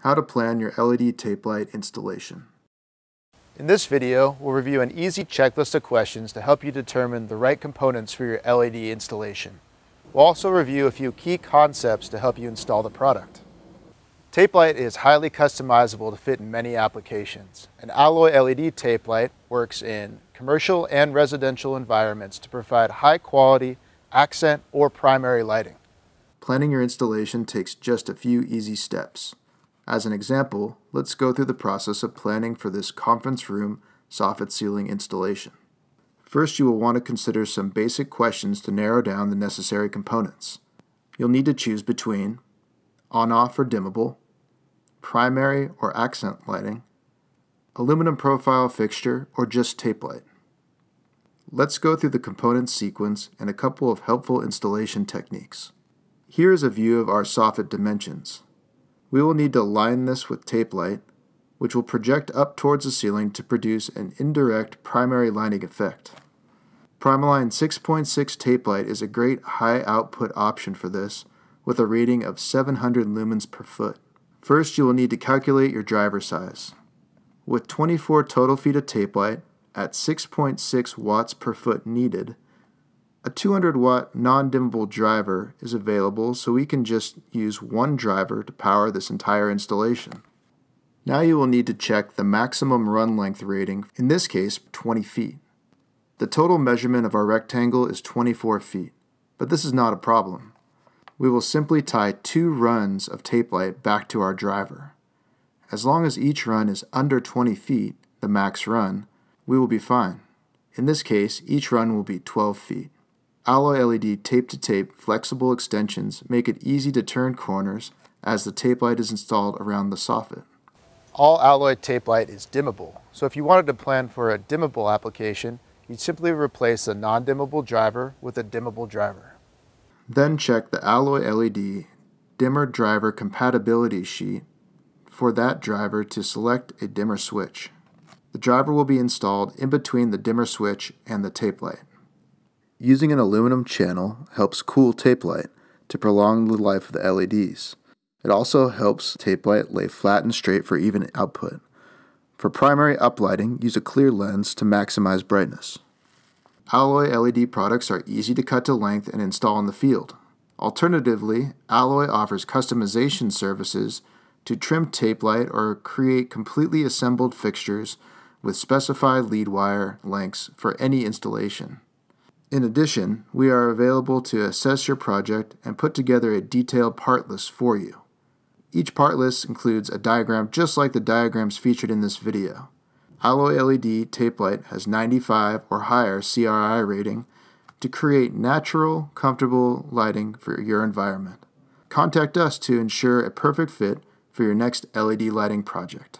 How to plan your LED tape light installation. In this video, we'll review an easy checklist of questions to help you determine the right components for your LED installation. We'll also review a few key concepts to help you install the product. Tape light is highly customizable to fit in many applications. An alloy LED tape light works in commercial and residential environments to provide high quality, accent, or primary lighting. Planning your installation takes just a few easy steps. As an example, let's go through the process of planning for this conference room soffit ceiling installation. First, you will want to consider some basic questions to narrow down the necessary components. You'll need to choose between on-off or dimmable, primary or accent lighting, aluminum profile fixture, or just tape light. Let's go through the component sequence and a couple of helpful installation techniques. Here is a view of our soffit dimensions. We will need to line this with tape light, which will project up towards the ceiling to produce an indirect primary lighting effect. Primaline 6.6 tape light is a great high output option for this, with a rating of 700 lumens per foot. First, you will need to calculate your driver size. With 24 total feet of tape light at 6.6 watts per foot needed, a 200 watt non-dimmable driver is available so we can just use one driver to power this entire installation. Now you will need to check the maximum run length rating, in this case 20 feet. The total measurement of our rectangle is 24 feet, but this is not a problem. We will simply tie two runs of tape light back to our driver. As long as each run is under 20 feet, the max run, we will be fine. In this case, each run will be 12 feet. Alloy LED tape-to-tape flexible extensions make it easy to turn corners as the tape light is installed around the soffit. All alloy tape light is dimmable, so if you wanted to plan for a dimmable application, you'd simply replace a non-dimmable driver with a dimmable driver. Then check the alloy LED dimmer driver compatibility sheet for that driver to select a dimmer switch. The driver will be installed in between the dimmer switch and the tape light. Using an aluminum channel helps cool tape light to prolong the life of the LEDs. It also helps tape light lay flat and straight for even output. For primary uplighting, use a clear lens to maximize brightness. Alloy LED products are easy to cut to length and install in the field. Alternatively, Alloy offers customization services to trim tape light or create completely assembled fixtures with specified lead wire lengths for any installation. In addition, we are available to assess your project and put together a detailed part list for you. Each part list includes a diagram just like the diagrams featured in this video. Alloy LED tape light has 95 or higher CRI rating to create natural, comfortable lighting for your environment. Contact us to ensure a perfect fit for your next LED lighting project.